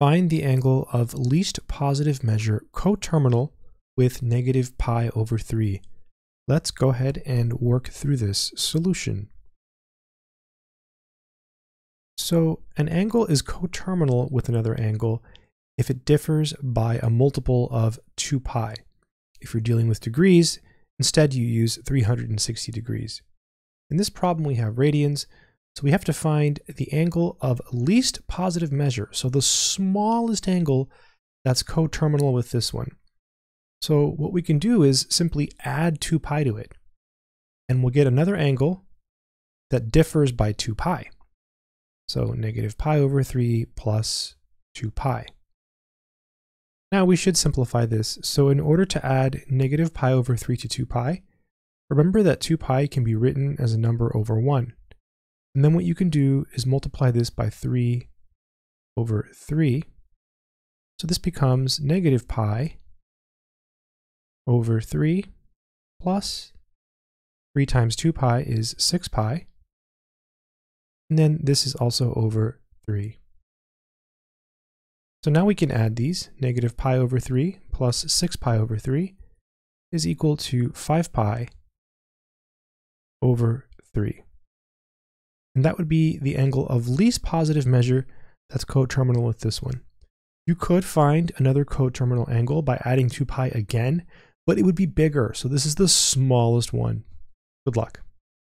Find the angle of least positive measure coterminal with negative pi over 3. Let's go ahead and work through this solution. So an angle is coterminal with another angle if it differs by a multiple of 2 pi. If you're dealing with degrees, instead you use 360 degrees. In this problem we have radians, so we have to find the angle of least positive measure, so the smallest angle that's coterminal with this one. So what we can do is simply add 2 pi to it, and we'll get another angle that differs by 2 pi. So negative pi over 3 plus 2 pi. Now we should simplify this. So in order to add negative pi over 3 to 2 pi, remember that 2 pi can be written as a number over 1. And then what you can do is multiply this by 3 over 3. So this becomes negative pi over 3 plus 3 times 2 pi is 6 pi. And then this is also over 3. So now we can add these. Negative pi over 3 plus 6 pi over 3 is equal to 5 pi over 3. And that would be the angle of least positive measure that's coterminal with this one. You could find another coterminal angle by adding 2 pi again, but it would be bigger. So this is the smallest one. Good luck.